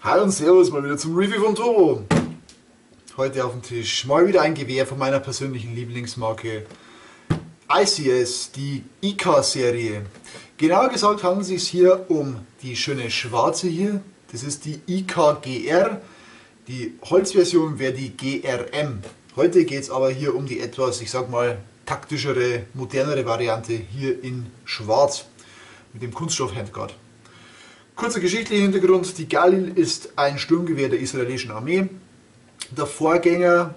Hallo und Servus, mal wieder zum Review von Turbo. Heute auf dem Tisch mal wieder ein Gewehr von meiner persönlichen Lieblingsmarke ICS, die IK-Serie. Genauer gesagt handelt es sich hier um die schöne schwarze hier. Das ist die IK-GR. Die Holzversion wäre die GRM. Heute geht es aber hier um die etwas, ich sag mal, taktischere, modernere Variante hier in schwarz mit dem Kunststoff Handguard. Kurzer geschichtlicher Hintergrund, die Galil ist ein Sturmgewehr der israelischen Armee. Der Vorgänger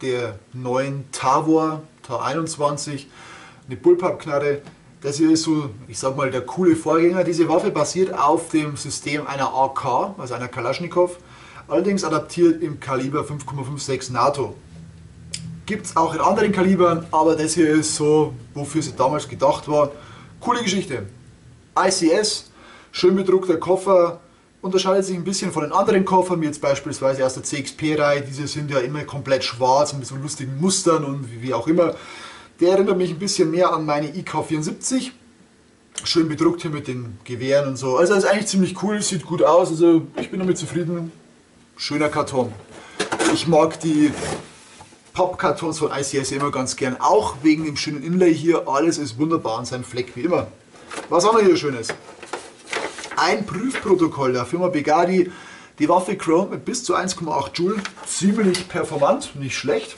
der neuen Tavor, Ta-21, eine Bullpup-Knarre. Das hier ist so, ich sag mal, der coole Vorgänger. Diese Waffe basiert auf dem System einer AK, also einer Kalaschnikow, allerdings adaptiert im Kaliber 5,56 NATO. Gibt es auch in anderen Kalibern, aber das hier ist so, wofür sie damals gedacht war. Coole Geschichte. ICS, Schön bedruckter Koffer, unterscheidet sich ein bisschen von den anderen Koffern, wie jetzt beispielsweise aus der CXP-Reihe. Diese sind ja immer komplett schwarz mit so lustigen Mustern und wie, auch immer. Der erinnert mich ein bisschen mehr an meine IK74. Schön bedruckt hier mit den Gewehren und so. Also ist eigentlich ziemlich cool, sieht gut aus. Also ich bin damit zufrieden. Schöner Karton. Ich mag die Pappkartons von ICS immer ganz gern, auch wegen dem schönen Inlay hier. Alles ist wunderbar an seinem Fleck wie immer. Was haben wir hier Schönes? Ein Prüfprotokoll der Firma Begadi. Die Waffe Chrome mit bis zu 1,8 Joule, ziemlich performant, nicht schlecht.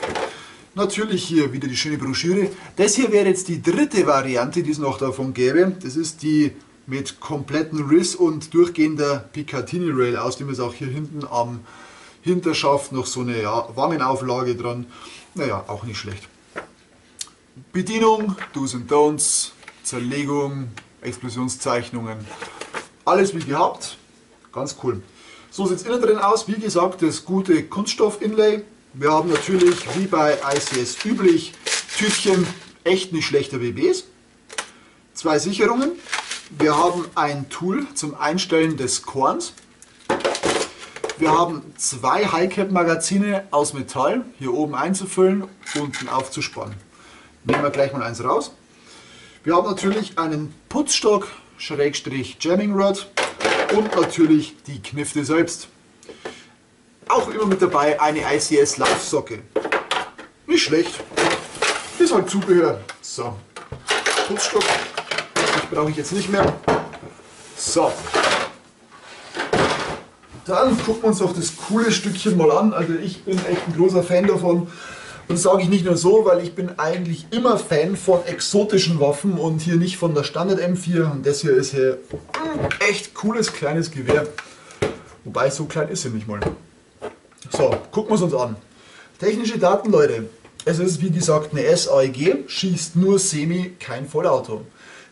Natürlich hier wieder die schöne Broschüre. Das hier wäre jetzt die dritte Variante, die es noch davon gäbe. Das ist die mit kompletten Riss und durchgehender Picatinny Rail. Außerdem ist auch hier hinten am Hinterschaft noch so eine ja, Wangenauflage dran. Naja, auch nicht schlecht. Bedienung, Do's and Don'ts, Zerlegung, Explosionszeichnungen. Alles wie gehabt, ganz cool. So sieht es innen drin aus. Wie gesagt, das gute Kunststoff-Inlay. Wir haben natürlich, wie bei ICS üblich, Tütchen echt nicht schlechter BBs. Zwei Sicherungen. Wir haben ein Tool zum Einstellen des Korns. Wir haben zwei High-Cap-Magazine aus Metall, hier oben einzufüllen, unten aufzuspannen. Nehmen wir gleich mal eins raus. Wir haben natürlich einen Putzstock Schrägstrich Jamming Rod und natürlich die Knifte selbst. Auch immer mit dabei eine ICS Laufsocke. Nicht schlecht. Ist halt Zubehör. So. Putzstock. Ich brauche ich jetzt nicht mehr. So. Dann gucken wir uns doch das coole Stückchen mal an. Also ich bin echt ein großer Fan davon. Und das sage ich nicht nur so, weil ich bin eigentlich immer Fan von exotischen Waffen und hier nicht von der Standard M4. Und das hier ist hier echt cooles kleines Gewehr. Wobei so klein ist sie nicht mal. So, gucken wir es uns an. Technische Daten, Leute. Es ist wie gesagt eine SAEG, schießt nur Semi, kein Vollauto.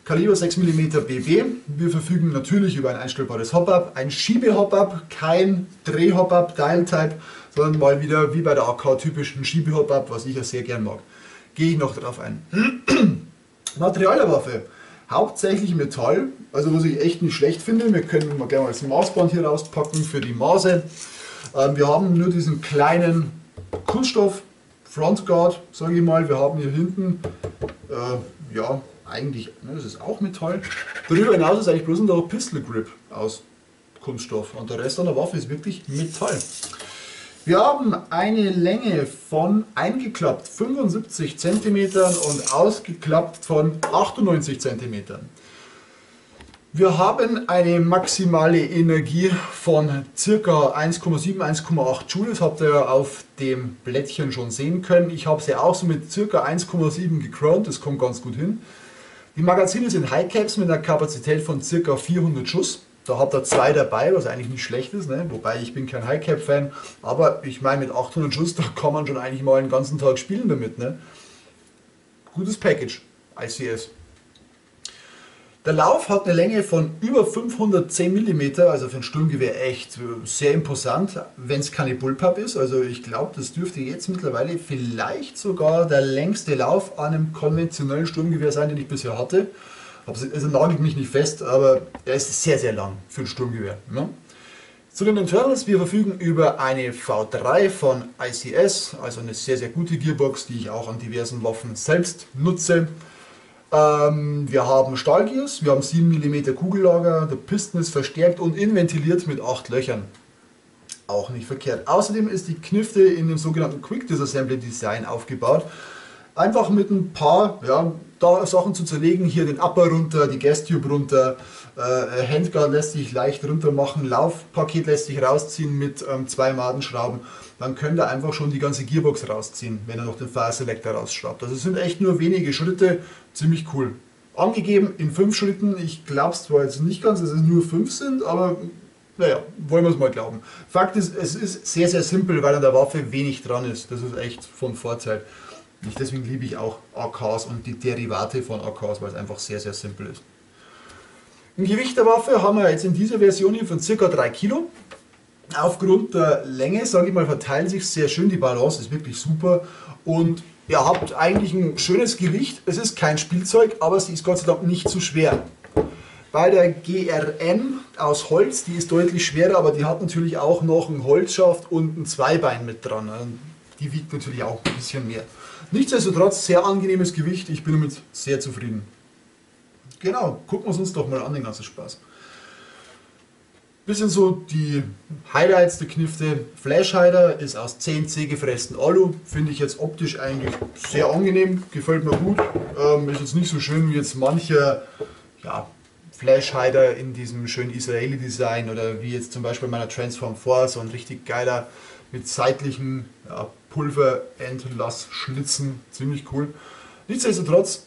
Kaliber 6 mm BB. Wir verfügen natürlich über ein einstellbares Hop-Up, ein Schiebe-Hop-Up, kein Dreh-Hop-Up, Dial-Type sondern mal wieder wie bei der AK typischen Schiebehop-Up, was ich ja sehr gern mag. Gehe ich noch darauf ein. Material der Waffe. Hauptsächlich Metall, also was ich echt nicht schlecht finde. Wir können mal gerne mal das Maßband hier rauspacken für die Maße. Ähm, wir haben nur diesen kleinen Kunststoff Frontguard, sage ich mal. Wir haben hier hinten, äh, ja, eigentlich, ne, das ist auch Metall. Darüber hinaus ist eigentlich bloß ein Pistol Grip aus Kunststoff und der Rest an der Waffe ist wirklich Metall. Wir haben eine Länge von eingeklappt 75 cm und ausgeklappt von 98 cm. Wir haben eine maximale Energie von ca. 1,7, 1,8 Joule. Das habt ihr auf dem Blättchen schon sehen können. Ich habe sie auch so mit ca. 1,7 gecrowned. Das kommt ganz gut hin. Die Magazine sind High Caps mit einer Kapazität von ca. 400 Schuss. Da hat er zwei dabei, was eigentlich nicht schlecht ist, ne? wobei ich bin kein High-Cap-Fan, aber ich meine mit 800 Schuss, da kann man schon eigentlich mal einen ganzen Tag spielen damit. Ne? Gutes Package, ICS. Der Lauf hat eine Länge von über 510 mm, also für ein Sturmgewehr echt sehr imposant, wenn es keine Bullpup ist. Also ich glaube, das dürfte jetzt mittlerweile vielleicht sogar der längste Lauf an einem konventionellen Sturmgewehr sein, den ich bisher hatte. Also nagelt mich nicht fest, aber er ist sehr, sehr lang für ein Sturmgewehr. Ne? Zu den Internals, wir verfügen über eine V3 von ICS, also eine sehr, sehr gute Gearbox, die ich auch an diversen Waffen selbst nutze. Ähm, wir haben Stahlgears, wir haben 7 mm Kugellager, der Piston ist verstärkt und inventiliert mit 8 Löchern. auch nicht verkehrt. Außerdem ist die Knifte in dem sogenannten Quick Disassembly Design aufgebaut. Einfach mit ein paar ja, da Sachen zu zerlegen, hier den Upper runter, die Gas-Tube runter, äh, Handguard lässt sich leicht runter machen, Laufpaket lässt sich rausziehen mit ähm, zwei Madenschrauben. Dann könnt ihr einfach schon die ganze Gearbox rausziehen, wenn ihr noch den Fire Selector rausschraubt. Also es sind echt nur wenige Schritte, ziemlich cool. Angegeben in fünf Schritten, ich glaube es zwar jetzt nicht ganz, dass es nur fünf sind, aber naja, wollen wir es mal glauben. Fakt ist, es ist sehr, sehr simpel, weil an der Waffe wenig dran ist. Das ist echt von Vorteil. Deswegen liebe ich auch AKs und die Derivate von AKs, weil es einfach sehr, sehr simpel ist. Ein Gewicht der Waffe haben wir jetzt in dieser Version hier von ca. 3 Kilo. Aufgrund der Länge, sage ich mal, verteilen sich sehr schön. Die Balance ist wirklich super. Und ihr habt eigentlich ein schönes Gewicht. Es ist kein Spielzeug, aber sie ist Gott sei Dank nicht zu schwer. Bei der GRN aus Holz, die ist deutlich schwerer, aber die hat natürlich auch noch einen Holzschaft und ein Zweibein mit dran. Die wiegt natürlich auch ein bisschen mehr. Nichtsdestotrotz sehr angenehmes Gewicht, ich bin damit sehr zufrieden. Genau, gucken wir uns doch mal an, den ganzen Spaß. Bisschen so die Highlights der Knifte. Flash Hider ist aus CNC gefressten Alu. Finde ich jetzt optisch eigentlich sehr angenehm, gefällt mir gut. Ähm, ist jetzt nicht so schön wie jetzt manche ja, Flash Hider in diesem schönen Israeli Design oder wie jetzt zum Beispiel meiner Transform 4, so ein richtig geiler mit seitlichen ja, Pulverentlassschlitzen. Ziemlich cool. Nichtsdestotrotz,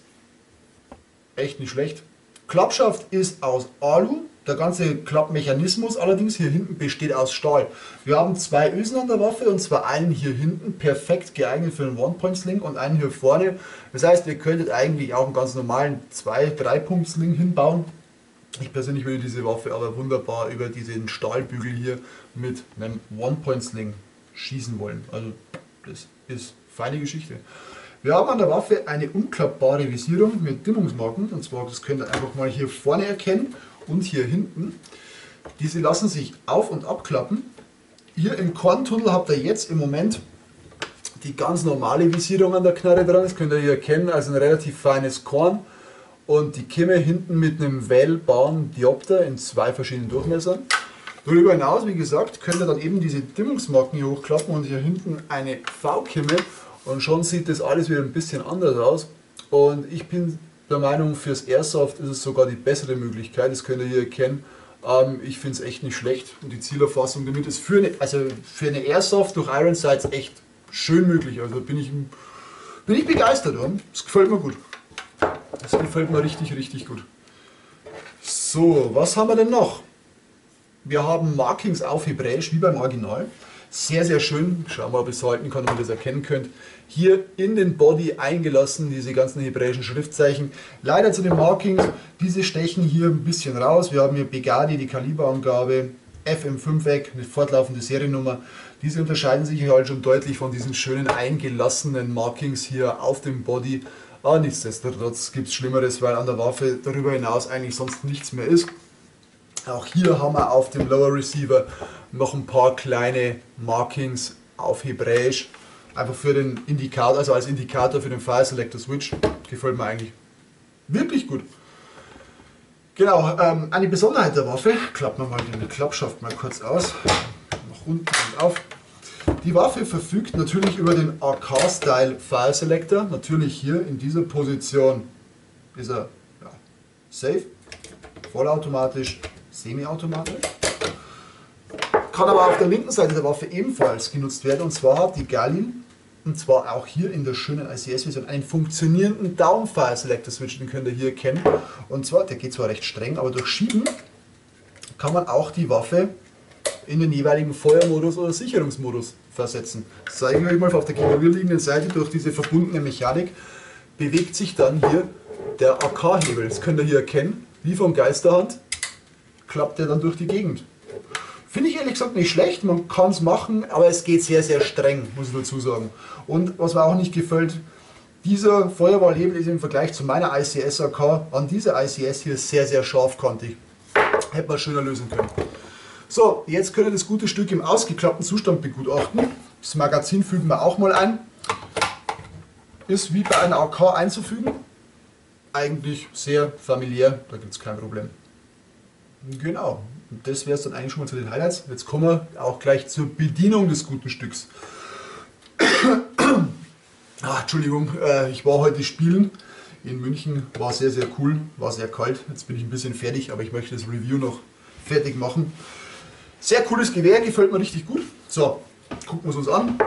echt nicht schlecht. Klappschaft ist aus Alu. Der ganze Klappmechanismus allerdings hier hinten besteht aus Stahl. Wir haben zwei Ösen an der Waffe und zwar einen hier hinten, perfekt geeignet für einen One-Point-Sling und einen hier vorne. Das heißt, ihr könntet eigentlich auch einen ganz normalen 2-3-Punkt-Sling hinbauen. Ich persönlich würde diese Waffe aber wunderbar über diesen Stahlbügel hier mit einem One-Point-Sling schießen wollen. Also das ist feine Geschichte. Wir haben an der Waffe eine umklappbare Visierung mit Dimmungsmarken. Und zwar, das könnt ihr einfach mal hier vorne erkennen und hier hinten. Diese lassen sich auf- und abklappen. Hier im Korntunnel habt ihr jetzt im Moment die ganz normale Visierung an der Knarre dran. Das könnt ihr hier erkennen, also ein relativ feines Korn. Und die Kimme hinten mit einem wählbaren Diopter in zwei verschiedenen Durchmessern. Darüber hinaus, wie gesagt, könnt ihr dann eben diese Dimmungsmarken hier hochklappen und hier hinten eine V-Kimme und schon sieht das alles wieder ein bisschen anders aus. Und ich bin der Meinung, fürs Airsoft ist es sogar die bessere Möglichkeit, das könnt ihr hier erkennen. Ähm, ich finde es echt nicht schlecht und die Zielerfassung damit ist für eine, also für eine Airsoft durch Iron Sights echt schön möglich. Also bin ich, bin ich begeistert. Das gefällt mir gut. Das gefällt mir richtig, richtig gut. So, was haben wir denn noch? Wir haben Markings auf Hebräisch wie beim Original. Sehr, sehr schön. Schauen wir mal, ob ich es halten kann, ob ihr das erkennen könnt. Hier in den Body eingelassen, diese ganzen hebräischen Schriftzeichen. Leider zu den Markings, diese stechen hier ein bisschen raus. Wir haben hier Begadi, die Kaliberangabe, FM5-Eck, eine fortlaufende Seriennummer. Diese unterscheiden sich halt schon deutlich von diesen schönen eingelassenen Markings hier auf dem Body. Aber nichtsdestotrotz gibt es Schlimmeres, weil an der Waffe darüber hinaus eigentlich sonst nichts mehr ist. Auch hier haben wir auf dem Lower Receiver noch ein paar kleine Markings auf Hebräisch. Einfach für den Indikator, also als Indikator für den Fire Selector Switch. Gefällt mir eigentlich wirklich gut. Genau, ähm, eine Besonderheit der Waffe, klappen wir mal den Klappschaft mal kurz aus, nach unten und auf. Die Waffe verfügt natürlich über den AK-Style Fire Selector. Natürlich hier in dieser Position ist er ja, safe, vollautomatisch, semiautomatisch. Kann aber auf der linken Seite der Waffe ebenfalls genutzt werden und zwar die Galil und zwar auch hier in der schönen ICS-Version einen funktionierenden Downfire Selector Switch, den könnt ihr hier erkennen. Und zwar, der geht zwar recht streng, aber durch Schieben kann man auch die Waffe in den jeweiligen Feuermodus oder Sicherungsmodus versetzen. Das zeige ich euch mal auf der gegenüber liegenden Seite durch diese verbundene Mechanik bewegt sich dann hier der AK-Hebel. Das könnt ihr hier erkennen, wie vom Geisterhand klappt er dann durch die Gegend. Finde ich ehrlich gesagt nicht schlecht, man kann es machen, aber es geht sehr, sehr streng, muss ich dazu sagen. Und was mir auch nicht gefällt, dieser Feuerwahlhebel ist im Vergleich zu meiner ICS AK an dieser ICS hier sehr, sehr scharfkantig. Hätte man schöner lösen können. So, jetzt könnt ihr das gute Stück im ausgeklappten Zustand begutachten. Das Magazin fügen wir auch mal ein. Ist wie bei einer AK einzufügen. Eigentlich sehr familiär, da gibt es kein Problem. Genau. Das wäre es dann eigentlich schon mal zu den Highlights. Jetzt kommen wir auch gleich zur Bedienung des guten Stücks. Ach, Entschuldigung, äh, ich war heute spielen in München, war sehr, sehr cool, war sehr kalt. Jetzt bin ich ein bisschen fertig, aber ich möchte das Review noch fertig machen. Sehr cooles Gewehr, gefällt mir richtig gut. So, gucken wir es uns an.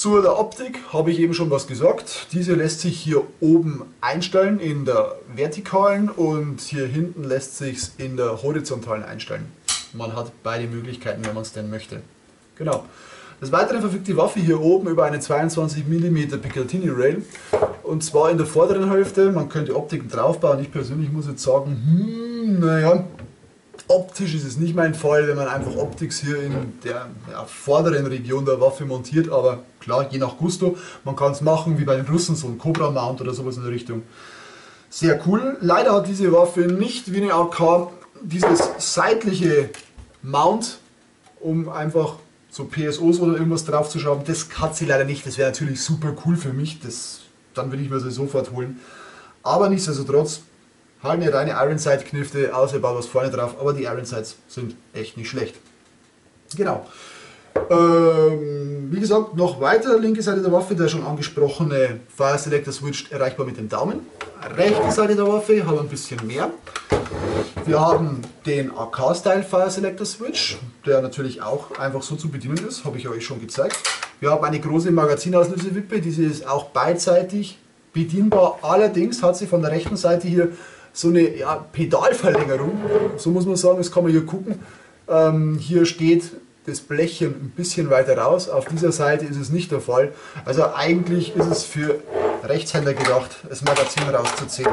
Zu der Optik habe ich eben schon was gesagt. Diese lässt sich hier oben einstellen in der vertikalen und hier hinten lässt sich es in der horizontalen einstellen. Man hat beide Möglichkeiten, wenn man es denn möchte. Genau. Des Weiteren verfügt die Waffe hier oben über eine 22 mm Picatinny Rail und zwar in der vorderen Hälfte. Man könnte Optiken draufbauen. Ich persönlich muss jetzt sagen, hm, naja, Optisch ist es nicht mein Fall, wenn man einfach Optics hier in der ja, vorderen Region der Waffe montiert, aber klar, je nach Gusto. Man kann es machen wie bei den Russen, so ein Cobra Mount oder sowas in der Richtung. Sehr cool. Leider hat diese Waffe nicht wie eine AK dieses seitliche Mount, um einfach so PSOs oder irgendwas drauf zu schrauben. Das hat sie leider nicht. Das wäre natürlich super cool für mich. Das, dann will ich mir sie sofort holen. Aber nichtsdestotrotz halt eine reine Ironsight-Knifte, außer ihr baut was vorne drauf, aber die Ironsights sind echt nicht schlecht. Genau. Ähm, wie gesagt, noch weiter, linke Seite der Waffe, der schon angesprochene Fire Selector Switch erreichbar mit dem Daumen. Rechte Seite der Waffe haben ein bisschen mehr. Wir haben den AK-Style Fire Selector Switch, der natürlich auch einfach so zu bedienen ist, habe ich euch schon gezeigt. Wir haben eine große Magazinauslösewippe, diese ist auch beidseitig bedienbar. Allerdings hat sie von der rechten Seite hier so eine ja, Pedalverlängerung, so muss man sagen, das kann man hier gucken. Ähm, hier steht das Blechchen ein bisschen weiter raus, auf dieser Seite ist es nicht der Fall. Also eigentlich ist es für Rechtshänder gedacht, das Magazin rauszuziehen.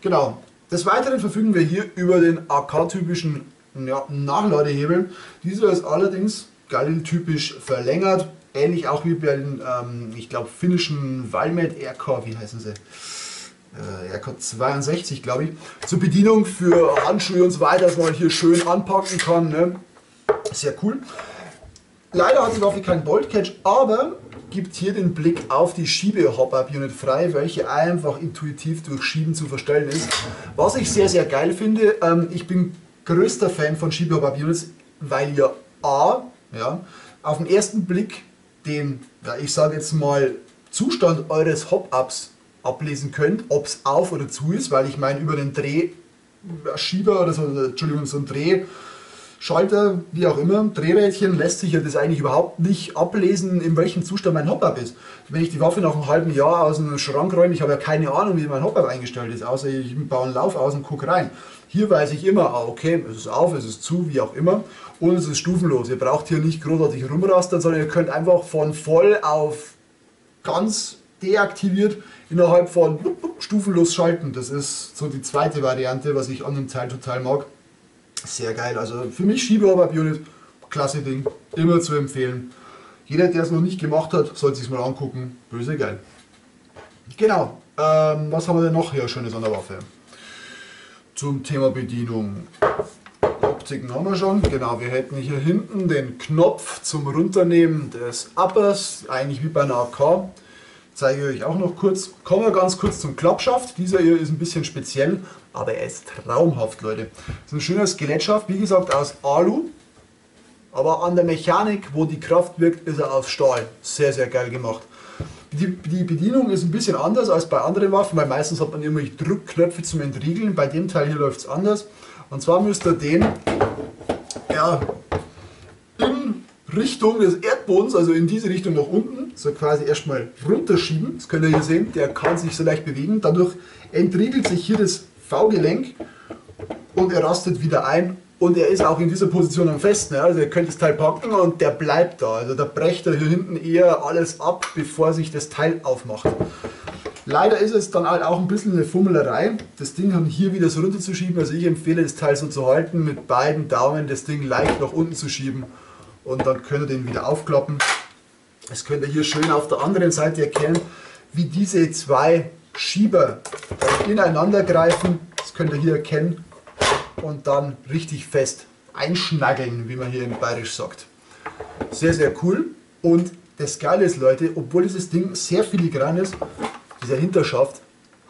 Genau. Des Weiteren verfügen wir hier über den AK-typischen ja, Nachladehebel. Dieser ist allerdings Galil-typisch verlängert, ähnlich auch wie bei den, ähm, ich glaube, finnischen Valmet RK, wie heißen sie? Äh, RK62, glaube ich, zur Bedienung für Handschuhe und so weiter, dass man hier schön anpacken kann. Ne? Sehr cool. Leider hat die Waffe keinen Bolt Catch, aber gibt hier den Blick auf die Schiebe-Hop-Up-Unit frei, welche einfach intuitiv durch Schieben zu verstellen ist. Was ich sehr, sehr geil finde, ähm, ich bin größter Fan von Schiebe-Hop-Up-Units, weil ihr A, ja, auf den ersten Blick den, ja, ich sage jetzt mal, Zustand eures Hop-Ups ablesen könnt, ob es auf oder zu ist, weil ich meine, über den Drehschieber oder so, Entschuldigung, so ein Drehschalter, wie auch immer, Drehrädchen, lässt sich ja das eigentlich überhaupt nicht ablesen, in welchem Zustand mein Hop-Up ist. Wenn ich die Waffe nach einem halben Jahr aus dem Schrank räume, ich habe ja keine Ahnung, wie mein Hop-Up eingestellt ist, außer ich baue einen Lauf aus und gucke rein. Hier weiß ich immer, ah, okay, es ist auf, es ist zu, wie auch immer. Und es ist stufenlos. Ihr braucht hier nicht großartig rumrastern, sondern ihr könnt einfach von voll auf ganz deaktiviert innerhalb von stufenlos schalten. Das ist so die zweite Variante, was ich an dem Teil total mag. Sehr geil. Also für mich Schiebearbeiter-Unit, klasse Ding, immer zu empfehlen. Jeder, der es noch nicht gemacht hat, sollte sich mal angucken. Böse geil. Genau. Ähm, was haben wir denn noch hier Schönes an der Waffe? Zum Thema Bedienung. Optiken haben wir schon. Genau, wir hätten hier hinten den Knopf zum Runternehmen des Uppers, eigentlich wie bei einer AK zeige ich euch auch noch kurz. Kommen wir ganz kurz zum Klappschaft. Dieser hier ist ein bisschen speziell, aber er ist traumhaft, Leute. Das ist ein schöner Skelettschaft, wie gesagt aus Alu. Aber an der Mechanik, wo die Kraft wirkt, ist er aus Stahl. Sehr, sehr geil gemacht. Die, die, Bedienung ist ein bisschen anders als bei anderen Waffen, weil meistens hat man irgendwelche Druckknöpfe zum Entriegeln. Bei dem Teil hier läuft es anders. Und zwar müsst ihr den ja, in Richtung des Erdbodens, also in diese Richtung nach unten, so quasi erstmal runterschieben. Das könnt ihr hier sehen, der kann sich so leicht bewegen. Dadurch entriegelt sich hier das V-Gelenk und er rastet wieder ein. Und er ist auch in dieser Position am festen. Also ihr könnt das Teil packen und der bleibt da. Also da brecht er hier hinten eher alles ab, bevor sich das Teil aufmacht. Leider ist es dann halt auch ein bisschen eine Fummelerei, das Ding hier wieder so runterzuschieben. Also ich empfehle das Teil so zu halten, mit beiden Daumen das Ding leicht nach unten zu schieben und dann könnt ihr den wieder aufklappen. Das könnt ihr hier schön auf der anderen Seite erkennen, wie diese zwei Schieber ineinander greifen. Das könnt ihr hier erkennen und dann richtig fest einschnaggeln, wie man hier in Bayerisch sagt. Sehr, sehr cool. Und das Geile ist, Leute, obwohl dieses Ding sehr filigran ist, dieser Hinterschaft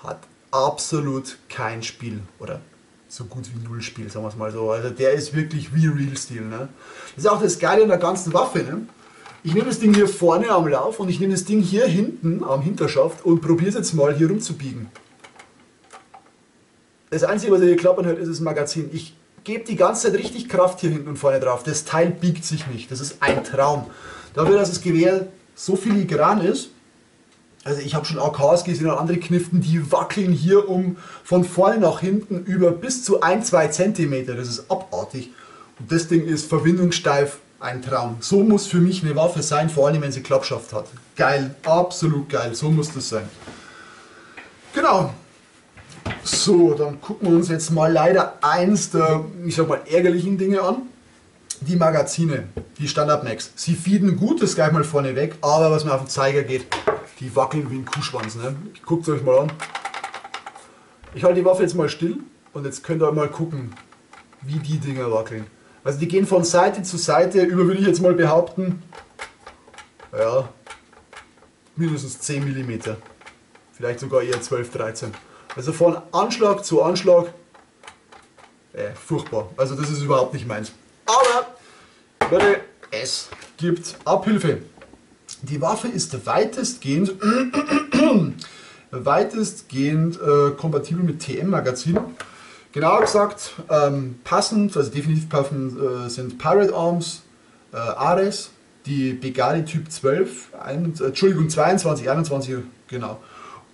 hat absolut kein Spiel oder so gut wie null Spiel, sagen wir es mal so. Also der ist wirklich wie Real Steel. Ne? Das ist auch das Geile an der ganzen Waffe. Ne? Ich nehme das Ding hier vorne am Lauf und ich nehme das Ding hier hinten am Hinterschaft und probiere es jetzt mal hier rumzubiegen. Das Einzige, was ihr hier klappern hört, ist das Magazin. Ich gebe die ganze Zeit richtig Kraft hier hinten und vorne drauf. Das Teil biegt sich nicht. Das ist ein Traum. Dafür, dass das Gewehr so filigran ist, also ich habe schon AKs gesehen und andere Kniften, die wackeln hier um von vorne nach hinten über bis zu 1-2 cm. Das ist abartig. Und das Ding ist verwindungssteif, ein Traum. So muss für mich eine Waffe sein, vor allem wenn sie Klappschaft hat. Geil, absolut geil, so muss das sein. Genau. So, dann gucken wir uns jetzt mal leider eins der, ich sag mal, ärgerlichen Dinge an. Die Magazine, die Standard Max. Sie feeden gut, das gleich mal vorne weg, aber was mir auf den Zeiger geht, die wackeln wie ein Kuhschwanz. Ne? Guckt es euch mal an. Ich halte die Waffe jetzt mal still und jetzt könnt ihr mal gucken, wie die Dinger wackeln. Also die gehen von Seite zu Seite über, würde ich jetzt mal behaupten, ja, mindestens 10 mm. Vielleicht sogar eher 12, 13. Also von Anschlag zu Anschlag, äh, furchtbar. Also das ist überhaupt nicht meins. Aber, Leute, es gibt Abhilfe. Die Waffe ist weitestgehend, weitestgehend äh, kompatibel mit TM-Magazin. Genauer gesagt, ähm, passend, also definitiv passend äh, sind Pirate Arms, äh, Ares, die Begani Typ 12, ein, äh, Entschuldigung, 22, 21, genau.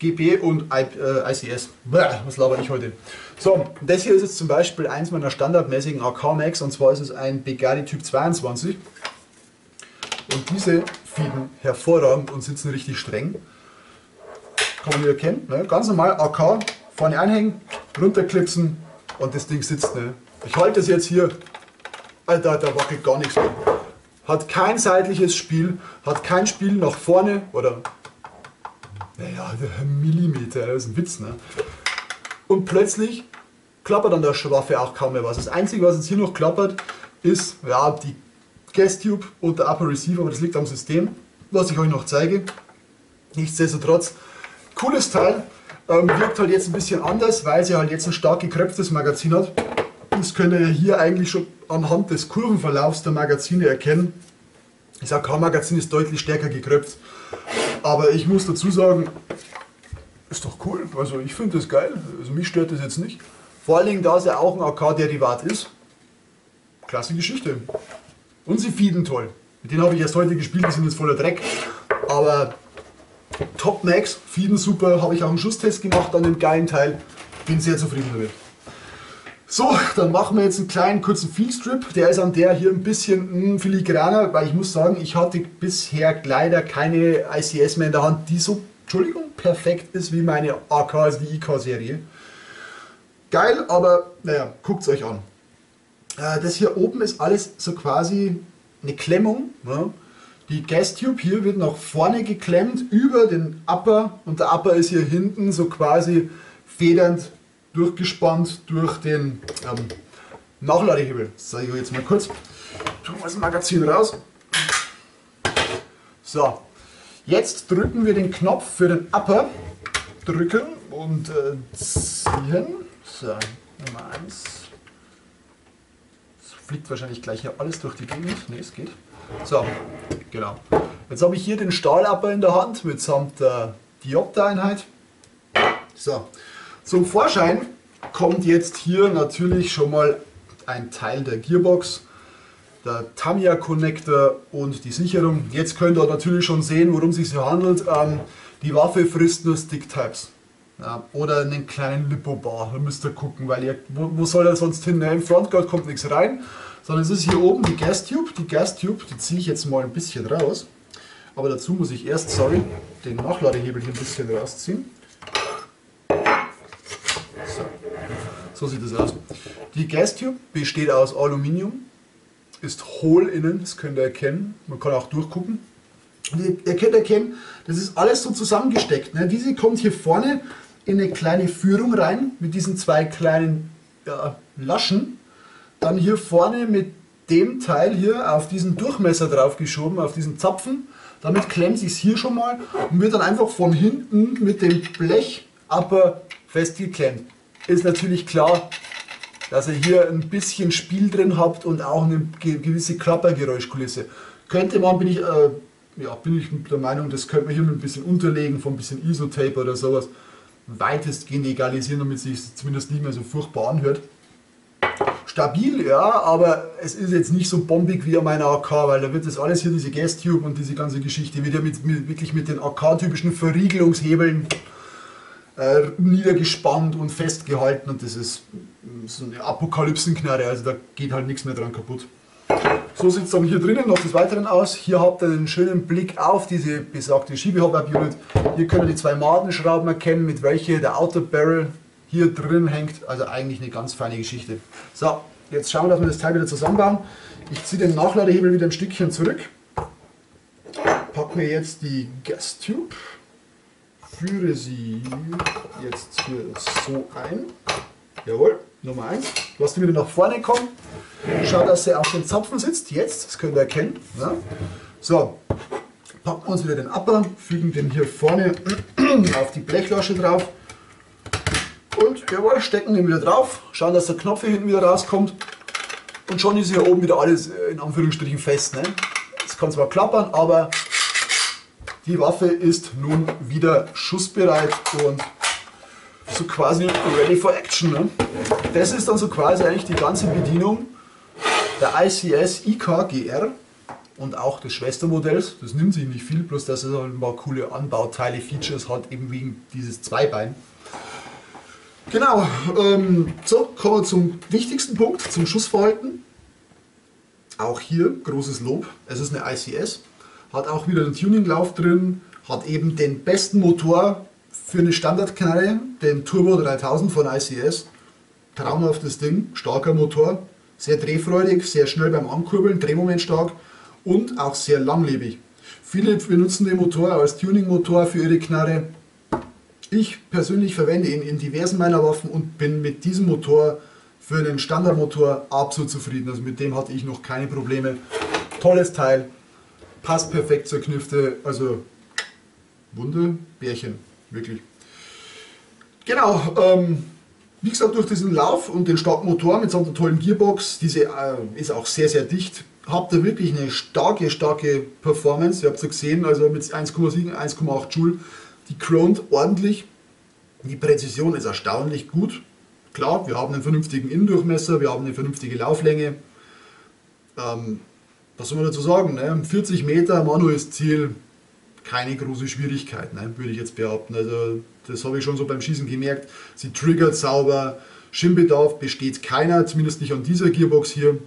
GB und I, äh, ICS. Bäh, was laber ich heute? So, das hier ist jetzt zum Beispiel eins meiner standardmäßigen AK Max und zwar ist es ein Begani Typ 22. Und diese fieden hervorragend und sitzen richtig streng. Kann man hier erkennen. Ne? Ganz normal AK, vorne einhängen, runterklipsen und das Ding sitzt. Ne? Ich halte es jetzt hier. Alter, da wackelt gar nichts mehr. Hat kein seitliches Spiel, hat kein Spiel nach vorne oder naja, ein Millimeter, das ist ein Witz, ne? Und plötzlich klappert an der Waffe auch kaum mehr was. Das Einzige, was jetzt hier noch klappert, ist ja, die Gas Tube und der Upper Receiver, aber das liegt am System, was ich euch noch zeige. Nichtsdestotrotz, cooles Teil, ähm, wirkt halt jetzt ein bisschen anders, weil sie halt jetzt ein stark gekröpftes Magazin hat. Das könnt ihr hier eigentlich schon anhand des Kurvenverlaufs der Magazine erkennen. Das AK-Magazin ist deutlich stärker gekröpft. Aber ich muss dazu sagen, ist doch cool. Also ich finde das geil. Also mich stört das jetzt nicht. Vor allen Dingen, da es ja auch ein AK-Derivat ist. Klasse Geschichte. Und sie feeden toll. Mit denen habe ich erst heute gespielt, die sind jetzt voller Dreck. Aber Top Max, feeden super. Habe ich auch einen Schusstest gemacht an dem geilen Teil. Bin sehr zufrieden damit. So, dann machen wir jetzt einen kleinen kurzen Feelstrip. Der ist an der hier ein bisschen mh, hm, filigraner, weil ich muss sagen, ich hatte bisher leider keine ICS mehr in der Hand, die so, Entschuldigung, perfekt ist wie meine AK, also die IK-Serie. Geil, aber naja, guckt es euch an. Äh, das hier oben ist alles so quasi eine Klemmung. Ne? Die Gastube hier wird nach vorne geklemmt über den Upper und der Upper ist hier hinten so quasi federnd durchgespannt durch den ähm, Nachladehebel. Das zeige ich euch jetzt mal kurz. Tun wir das Magazin raus. So, jetzt drücken wir den Knopf für den Upper. Drücken und äh, ziehen. So, Nummer 1. Es fliegt wahrscheinlich gleich hier alles durch die Gegend. Ne, es geht. So, genau. Jetzt habe ich hier den Stahlupper in der Hand mitsamt der Diopter-Einheit. So, zum Vorschein kommt jetzt hier natürlich schon mal ein Teil der Gearbox, der Tamiya Connector und die Sicherung. Jetzt könnt ihr natürlich schon sehen, worum es sich so handelt. Ähm, die Waffe frisst nur Stick-Types. Ja, oder einen kleinen Lipo-Bar. Da müsst ihr gucken, weil ihr, wo, wo soll er sonst hin? Im Frontguard kommt nichts rein, sondern es ist hier oben die Gas-Tube. Die Gas-Tube, die ziehe ich jetzt mal ein bisschen raus. Aber dazu muss ich erst, sorry, den Nachladehebel hier ein bisschen rausziehen. So sieht es aus. Die Gastube besteht aus Aluminium, ist hohl innen, das könnt ihr erkennen. Man kann auch durchgucken. Und ihr könnt erkennen, das ist alles so zusammengesteckt. Ne? Diese kommt hier vorne in eine kleine Führung rein mit diesen zwei kleinen ja, Laschen. Dann hier vorne mit dem Teil hier auf diesen Durchmesser draufgeschoben, auf diesen Zapfen. Damit klemmt sich es hier schon mal und wird dann einfach von hinten mit dem Blech Upper festgeklemmt ist natürlich klar, dass ihr hier ein bisschen Spiel drin habt und auch eine gewisse Klappergeräuschkulisse. Könnte man, bin ich, äh, ja, bin ich der Meinung, das könnte man hier mit ein bisschen unterlegen, von ein bisschen Isotape oder sowas, weitestgehend egalisieren, damit es sich zumindest nicht mehr so furchtbar anhört. Stabil, ja, aber es ist jetzt nicht so bombig wie an meiner AK, weil da wird das alles hier, diese Gas-Tube und diese ganze Geschichte, wird ja mit, mit, wirklich mit den AK-typischen Verriegelungshebeln äh, niedergespannt und festgehalten und das ist so eine Apokalypsenknarre, also da geht halt nichts mehr dran kaputt. So sieht es dann hier drinnen noch des Weiteren aus. Hier habt ihr einen schönen Blick auf diese besagte Schiebehop-Unit. Hier könnt ihr die zwei Madenschrauben erkennen, mit welcher der Outer Barrel hier drin hängt. Also eigentlich eine ganz feine Geschichte. So, jetzt schauen wir, dass wir das Teil wieder zusammenbauen. Ich ziehe den Nachladehebel wieder ein Stückchen zurück. Pack mir jetzt die Gas-Tube führe sie jetzt hier so ein. Jawohl, Nummer 1. Lass die wieder nach vorne kommen. Schau, dass sie auf den Zapfen sitzt. Jetzt, das könnt ihr erkennen. Ja. So, packen wir uns wieder den Upper, fügen den hier vorne auf die Blechlasche drauf. Und jawohl, stecken den wieder drauf. Schauen, dass der Knopf hier hinten wieder rauskommt. Und schon ist hier oben wieder alles äh, in Anführungsstrichen fest. Ne? Kann zwar klappern, aber die Waffe ist nun wieder schussbereit und so quasi ready for action. Ne? Das ist dann so quasi eigentlich die ganze Bedienung der ICS IKGR und auch des Schwestermodells. Das nimmt sich nicht viel, bloß dass es halt ein paar coole Anbauteile, Features hat, eben wegen dieses Zweibein. Genau, ähm, so kommen wir zum wichtigsten Punkt, zum Schussverhalten. Auch hier großes Lob, es ist eine ICS hat auch wieder einen Tuninglauf drin, hat eben den besten Motor für eine Standardknarre, den Turbo 3000 von ICS. Traumhaftes Ding, starker Motor, sehr drehfreudig, sehr schnell beim Ankurbeln, Drehmoment stark und auch sehr langlebig. Viele benutzen den Motor als Tuningmotor für ihre Knarre. Ich persönlich verwende ihn in diversen meiner Waffen und bin mit diesem Motor für einen Standardmotor absolut zufrieden. Also mit dem hatte ich noch keine Probleme. Tolles Teil, passt perfekt zur Knifte. Also Wunde, Bärchen, wirklich. Genau, ähm, wie gesagt, durch diesen Lauf und den starken Motor mit so einer tollen Gearbox, diese äh, ist auch sehr, sehr dicht, habt ihr wirklich eine starke, starke Performance. Ihr habt es gesehen, also mit 1,7, 1,8 Joule, die croned ordentlich. Die Präzision ist erstaunlich gut. Klar, wir haben einen vernünftigen Innendurchmesser, wir haben eine vernünftige Lauflänge. Ähm, was soll man dazu sagen? Ne? 40 Meter manuelles Ziel, keine große Schwierigkeit, ne? würde ich jetzt behaupten. Also das habe ich schon so beim Schießen gemerkt. Sie triggert sauber, Schimmbedarf besteht keiner, zumindest nicht an dieser Gearbox hier.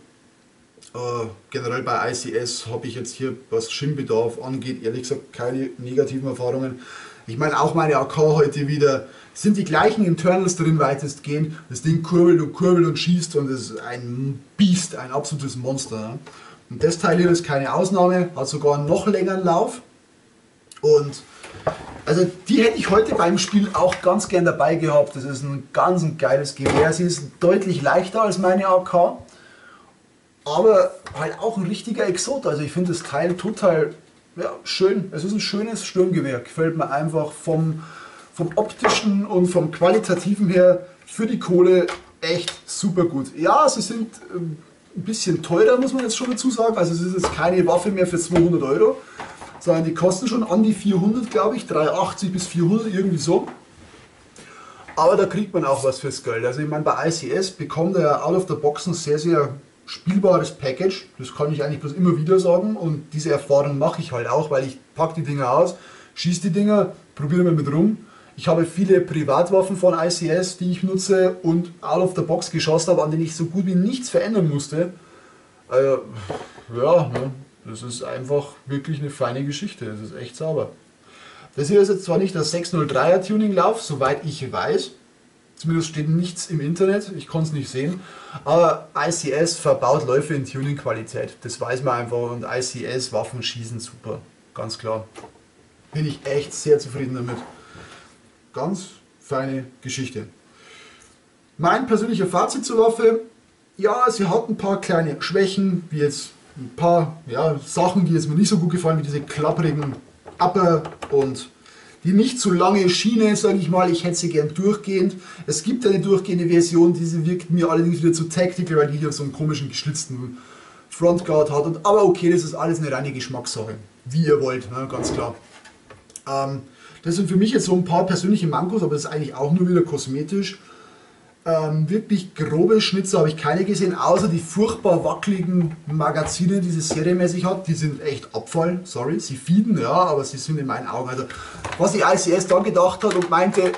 Äh, generell bei ICS habe ich jetzt hier, was Schimmbedarf angeht, ehrlich gesagt keine negativen Erfahrungen. Ich meine, auch meine AK heute wieder, sind die gleichen Internals drin weitestgehend. Das Ding kurbelt und kurbelt und schießt und ist ein Biest, ein absolutes Monster. Und das Teil hier ist keine Ausnahme, hat sogar einen noch längeren Lauf. Und also die hätte ich heute beim Spiel auch ganz gern dabei gehabt. Das ist ein ganz ein geiles Gewehr. Sie ist deutlich leichter als meine AK. Aber halt auch ein richtiger Exot. Also ich finde das Teil total ja, schön. Es ist ein schönes Sturmgewehr. Gefällt mir einfach vom, vom optischen und vom qualitativen her für die Kohle echt super gut. Ja, sie sind ähm, ein bisschen teurer, muss man jetzt schon dazu sagen. Also es ist jetzt keine Waffe mehr für 200 Euro, sondern die kosten schon an die 400, glaube ich, 380 bis 400, irgendwie so. Aber da kriegt man auch was fürs Geld. Also ich meine, bei ICS bekommt er out of the box ein sehr, sehr spielbares Package. Das kann ich eigentlich bloß immer wieder sagen. Und diese Erfahrung mache ich halt auch, weil ich packe die Dinger aus, schieße die Dinger, probiere mal mit rum ich habe viele Privatwaffen von ICS, die ich nutze und out of the box geschossen habe, an denen ich so gut wie nichts verändern musste. Äh, ja, ne, das ist einfach wirklich eine feine Geschichte. Das ist echt sauber. Das hier ist jetzt zwar nicht der 603er Tuning-Lauf, soweit ich weiß. Zumindest steht nichts im Internet, ich konnte es nicht sehen. Aber ICS verbaut Läufe in Tuning-Qualität. Das weiß man einfach. Und ICS-Waffen schießen super. Ganz klar. Bin ich echt sehr zufrieden damit. Ganz feine Geschichte. Mein persönlicher Fazit zur Waffe, ja, sie hat ein paar kleine Schwächen, wie jetzt ein paar ja, Sachen, die jetzt mir nicht so gut gefallen, wie diese klapprigen Upper und Die nicht zu lange Schiene, sage ich mal, ich hätte sie gern durchgehend. Es gibt eine durchgehende Version, diese wirkt mir allerdings wieder zu tactical, weil die hier so einen komischen geschlitzten Frontguard hat. Und, aber okay, das ist alles eine reine Geschmackssache. Wie ihr wollt, ne, ganz klar. Ähm, das sind für mich jetzt so ein paar persönliche Mankos, aber das ist eigentlich auch nur wieder kosmetisch. Ähm, wirklich grobe Schnitzer habe ich keine gesehen, außer die furchtbar wackeligen Magazine, die sie serienmäßig hat. Die sind echt Abfall, sorry. Sie fieden, ja, aber sie sind in meinen Augen. Also, was die ICS da gedacht hat und meinte,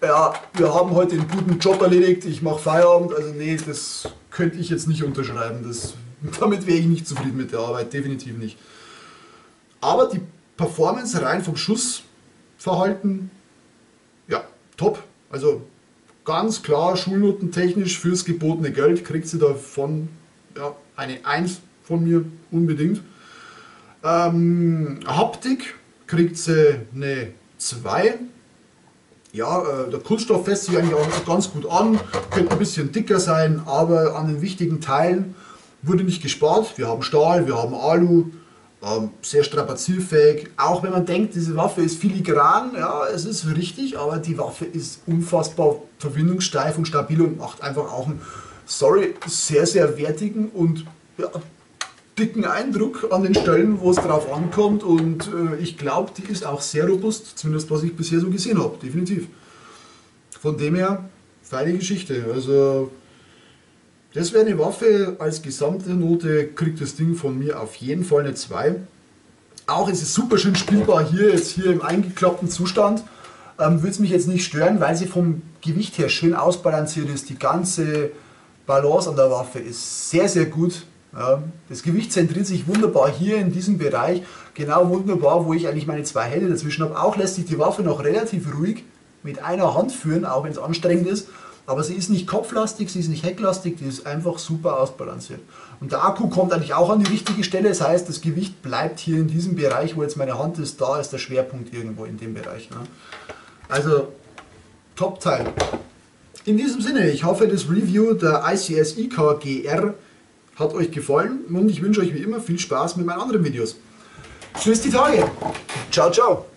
ja, wir haben heute einen guten Job erledigt, ich mache Feierabend. Also, nee, das könnte ich jetzt nicht unterschreiben. Das, damit wäre ich nicht zufrieden mit der Arbeit, definitiv nicht. Aber die Performance rein vom Schussverhalten, ja, top. Also ganz klar schulnotentechnisch fürs gebotene Geld kriegt sie davon ja, eine 1 von mir unbedingt. Ähm, Haptik kriegt sie eine 2. Ja, äh, der Kunststoff fässt sich eigentlich auch ganz gut an, könnte ein bisschen dicker sein, aber an den wichtigen Teilen wurde nicht gespart. Wir haben Stahl, wir haben Alu, sehr strapazierfähig. Auch wenn man denkt, diese Waffe ist filigran, ja, es ist richtig, aber die Waffe ist unfassbar verbindungssteif und stabil und macht einfach auch einen, sorry, sehr, sehr wertigen und ja, dicken Eindruck an den Stellen, wo es drauf ankommt. Und äh, ich glaube, die ist auch sehr robust, zumindest was ich bisher so gesehen habe, definitiv. Von dem her, feine Geschichte. Also das wäre eine Waffe, als gesamte Note kriegt das Ding von mir auf jeden Fall eine 2. Auch ist es super schön spielbar hier, jetzt hier im eingeklappten Zustand. Ähm, Würde es mich jetzt nicht stören, weil sie vom Gewicht her schön ausbalanciert ist. Die ganze Balance an der Waffe ist sehr, sehr gut. Ja, das Gewicht zentriert sich wunderbar hier in diesem Bereich, genau wunderbar, wo ich eigentlich meine zwei Hände dazwischen habe. Auch lässt sich die Waffe noch relativ ruhig mit einer Hand führen, auch wenn es anstrengend ist. Aber sie ist nicht kopflastig, sie ist nicht hecklastig, die ist einfach super ausbalanciert. Und der Akku kommt eigentlich auch an die richtige Stelle, das heißt, das Gewicht bleibt hier in diesem Bereich, wo jetzt meine Hand ist, da ist der Schwerpunkt irgendwo in dem Bereich. Ne? Also, Top-Teil. In diesem Sinne, ich hoffe, das Review der ICS IK GR hat euch gefallen und ich wünsche euch wie immer viel Spaß mit meinen anderen Videos. Tschüss die Tage. Ciao, ciao.